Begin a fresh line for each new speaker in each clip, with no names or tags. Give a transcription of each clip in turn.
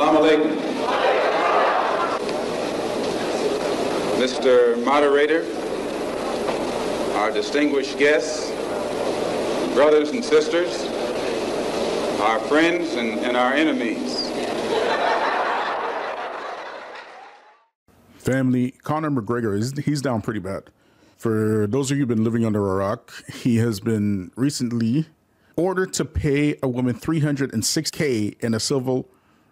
Assalamu alaikum. Mr. Moderator, our distinguished guests, brothers and sisters, our friends and, and our enemies.
Family, Conor McGregor is he's down pretty bad. For those of you who've been living under a rock, he has been recently ordered to pay a woman 306k in a civil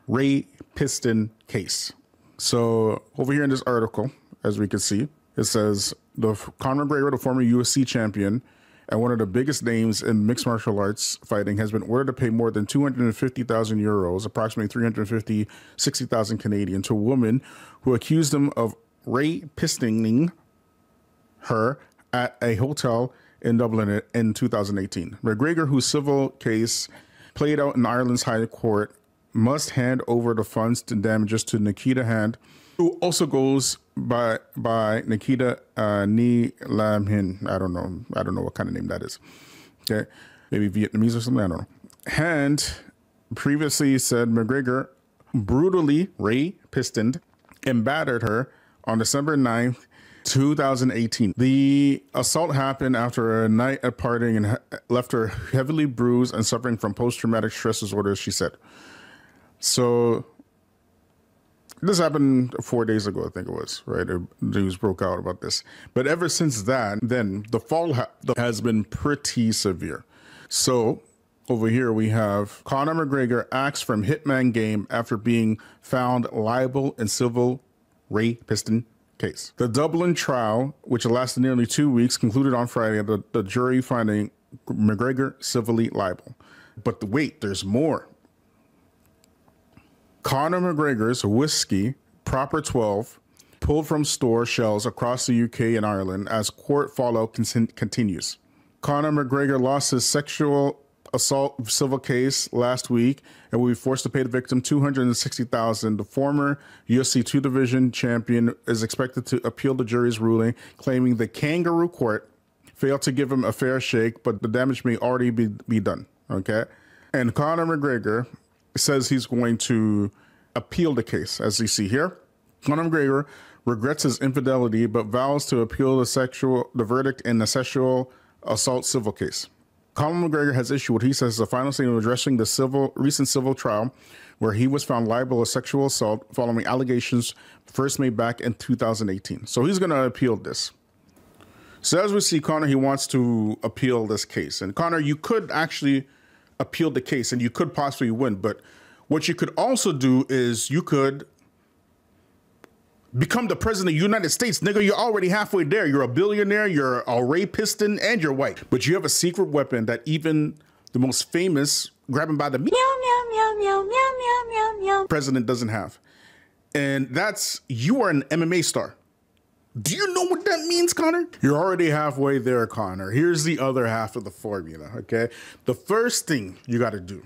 Ray Piston case. So over here in this article, as we can see, it says the Conor McGregor, the former UFC champion and one of the biggest names in mixed martial arts fighting, has been ordered to pay more than 250,000 euros, approximately 350, 60,000 Canadian, to a woman who accused him of Ray pistoning her at a hotel in Dublin in 2018. McGregor, whose civil case played out in Ireland's High Court, must hand over the funds to damages to Nikita Hand, who also goes by by Nikita uh, Ni Lam Hin. I don't know. I don't know what kind of name that is. Okay, maybe Vietnamese or something. I don't know. Hand previously said McGregor brutally Ray pistoned and battered her on December 9th, 2018. The assault happened after a night at partying and left her heavily bruised and suffering from post traumatic stress disorder, she said. So this happened four days ago, I think it was, right? News broke out about this. But ever since that, then the fall ha- has been pretty severe. So over here we have Conor McGregor acts from Hitman game after being found liable in civil Ray Piston case. The Dublin trial, which lasted nearly two weeks, concluded on Friday. The, the jury finding McGregor civilly liable. But the, wait, there's more. Conor McGregor's whiskey, Proper 12, pulled from store shelves across the UK and Ireland as court fallout con- continues. Conor McGregor lost his sexual assault civil case last week and will be forced to pay the victim 260000 The former UFC 2 division champion is expected to appeal the jury's ruling, claiming the kangaroo court failed to give him a fair shake, but the damage may already be, be done. Okay. And Conor McGregor says he's going to appeal the case, as you see here. Conor McGregor regrets his infidelity, but vows to appeal the sexual the verdict in the sexual assault civil case. Conor McGregor has issued what he says is a final statement addressing the civil recent civil trial where he was found liable of sexual assault following allegations first made back in 2018. So he's going to appeal this. So as we see, Conor, he wants to appeal this case. And Conor, you could actually appeal the case and you could possibly win. But what you could also do is you could become the president of the United States. Nigga, you're already halfway there. You're a billionaire, you're a Ray Piston, and you're white. But you have a secret weapon that even the most famous grabbing by the meow, meow, meow, meow, meow, meow, meow, meow president doesn't have. And that's you are an MMA star. Do you know what that means, Conor? You're already halfway there, Conor. Here's the other half of the formula, okay? The first thing you got to do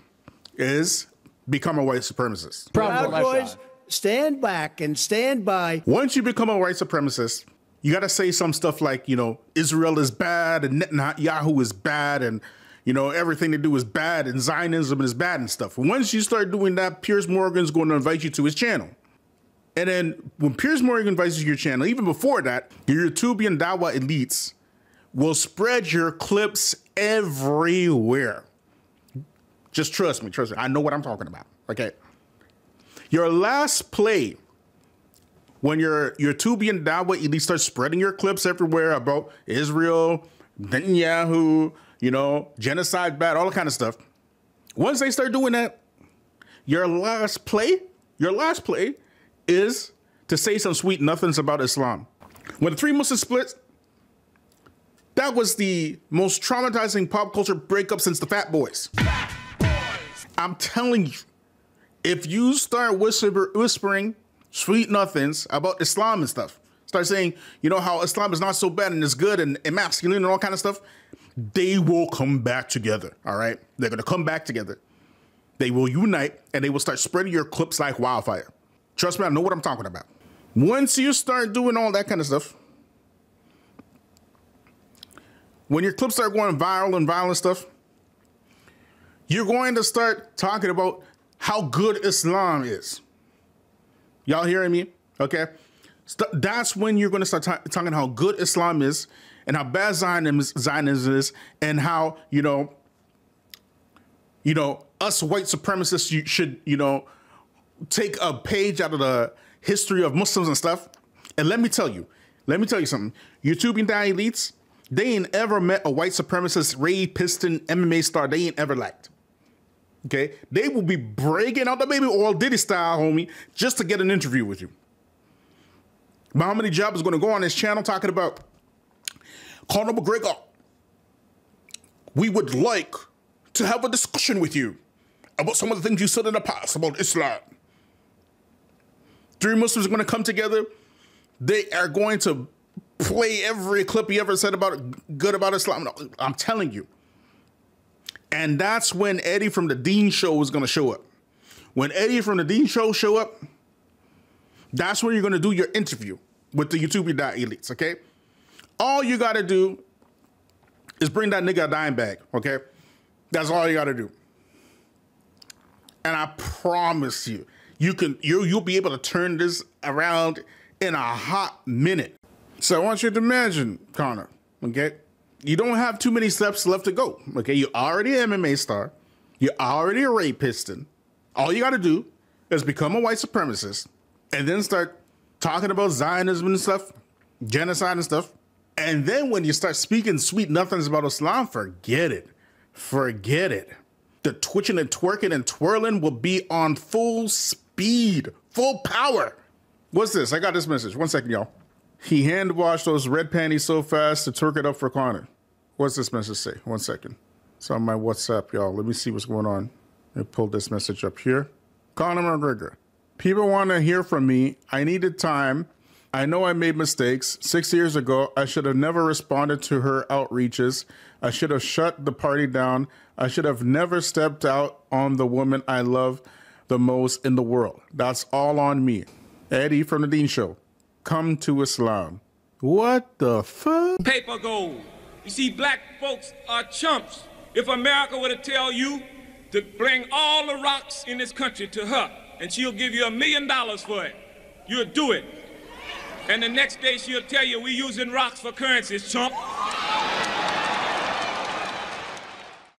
is become a white supremacist.
Proud Boys, stand back and stand by.
Once you become a white supremacist, you got to say some stuff like, you know, Israel is bad and Netanyahu is bad and, you know, everything they do is bad and Zionism is bad and stuff. Once you start doing that, Piers Morgan's going to invite you to his channel. And then when Piers Morgan invites you to your channel, even before that, your YouTubian Dawa elites will spread your clips everywhere. Just trust me, trust me. I know what I'm talking about. Okay. Your last play, when your your Tubian Dawa elite start spreading your clips everywhere about Israel, Netanyahu, you know, genocide bad, all that kind of stuff. Once they start doing that, your last play, your last play is to say some sweet nothings about Islam. When the three Muslims split, that was the most traumatizing pop culture breakup since the Fat Boys. I'm telling you, if you start whisper, whispering sweet nothings about Islam and stuff, start saying, you know, how Islam is not so bad and it's good and, and masculine and all kind of stuff, they will come back together. All right. They're going to come back together. They will unite and they will start spreading your clips like wildfire. Trust me, I know what I'm talking about. Once you start doing all that kind of stuff, when your clips start going viral and violent stuff, you're going to start talking about how good Islam is. Y'all hearing me? Okay. That's when you're going to start ta- talking how good Islam is and how bad Zionism, Zionism is and how, you know, you know, us white supremacists you should, you know, take a page out of the history of Muslims and stuff. And let me tell you, let me tell you something. YouTubian Dawa elites, they ain't ever met a white supremacist Ray Piston MMA star they ain't ever liked. Okay? They will be breaking out the baby oil Diddy style, homie, just to get an interview with you. Muhammad Hijab is going to go on his channel talking about Conor McGregor. We would like to have a discussion with you about some of the things you said in the past about Islam. Three Muslims are going to come together. They are going to play every clip he ever said about good about Islam. I'm telling you. And that's when Eddie from the Deen Show is going to show up. When Eddie from the Deen Show show up, that's when you're going to do your interview with the YouTube elites. Okay, all you got to do is bring that nigga a dime bag. Okay, that's all you got to do. And I promise you, you can you you'll be able to turn this around in a hot minute. So I want you to imagine, Conor, Okay, you don't have too many steps left to go. Okay, you're already an MMA star. You're already a Ray Piston. All you got to do is become a white supremacist and then start talking about Zionism and stuff, genocide and stuff. And then when you start speaking sweet nothings about Islam, forget it. Forget it. The twitching and twerking and twirling will be on full speed, full power. What's this? I got this message. One second, y'all. He hand washed those red panties so fast to twerk it up for Conor. What's this message say? One second. It's on my WhatsApp, y'all. Let me see what's going on. Let me pull this message up here. Conor McGregor. People want to hear from me. I needed time. I know I made mistakes. Six years ago, I should have never responded to her outreaches. I should have shut the party down. I should have never stepped out on the woman I love the most in the world. That's all on me. Eddie from the Deen Show. Come to Islam. What the fuck?
Paper gold. You see, black folks are chumps. If America were to tell you to bring all the rocks in this country to her, and she'll give you a million dollars for it, you'll do it. And the next day she'll tell you we're using rocks for currencies, chump.